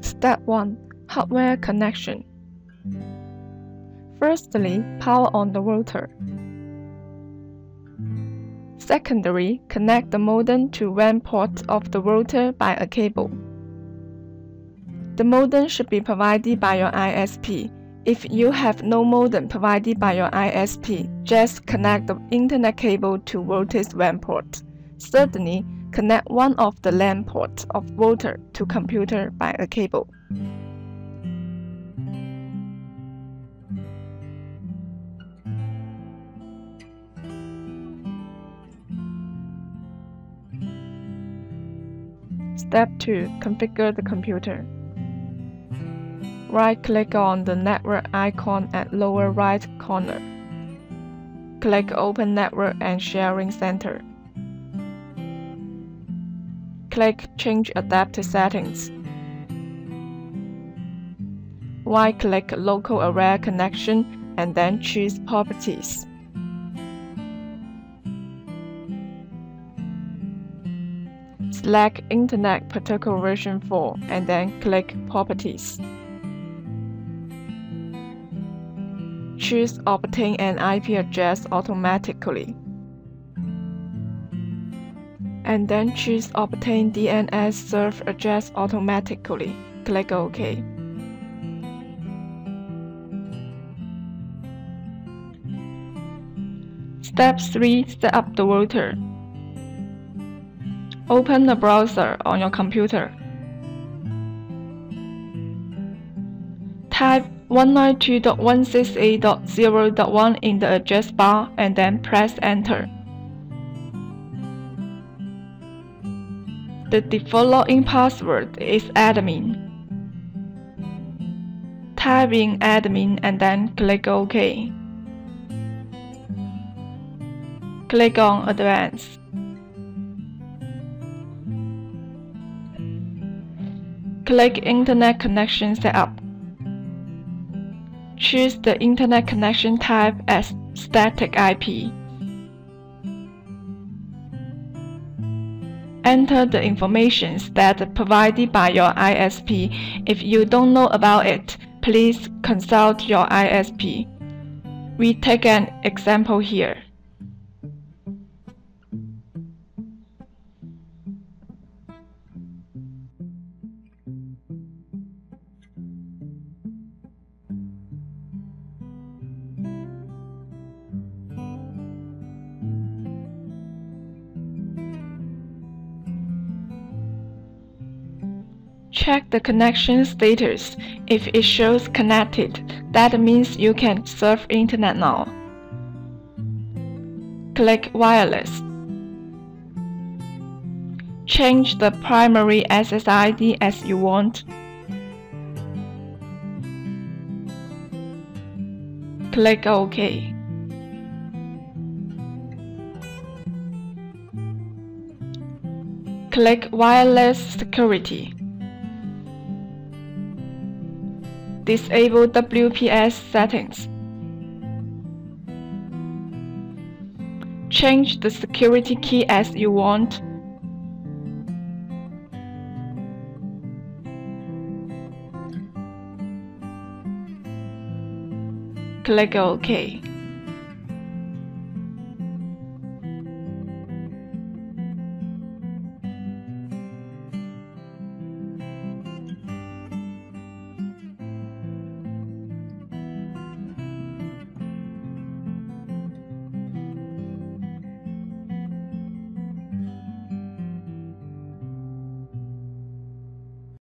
Step 1. Hardware connection. Firstly, power on the router. Secondly, connect the modem to WAN port of the router by a cable. The modem should be provided by your ISP. If you have no modem provided by your ISP, just connect the internet cable to router's WAN port. Certainly, connect one of the LAN ports of router to computer by a cable. Step 2. Configure the computer. Right-click on the network icon at lower right corner. Click Open Network and Sharing Center. Click Change Adapter Settings. Right-click Local Area Connection and then choose Properties. Select Internet Protocol version 4 and then click Properties. Choose Obtain an IP address automatically. And then choose Obtain DNS server address automatically. Click OK. Step 3. Set up the router. Open the browser on your computer. Type 192.168.0.1 in the address bar and then press enter. The default login password is admin. Type in admin and then click OK. Click on Advanced. Click Internet Connection Setup. Choose the Internet connection type as static IP. Enter the information that provided by your ISP. If you don't know about it, please consult your ISP. We take an example here. Check the connection status. If it shows connected, that means you can surf internet now. Click Wireless. Change the primary SSID as you want. Click OK. Click Wireless Security. Disable WPS settings. Change the security key as you want. Click OK.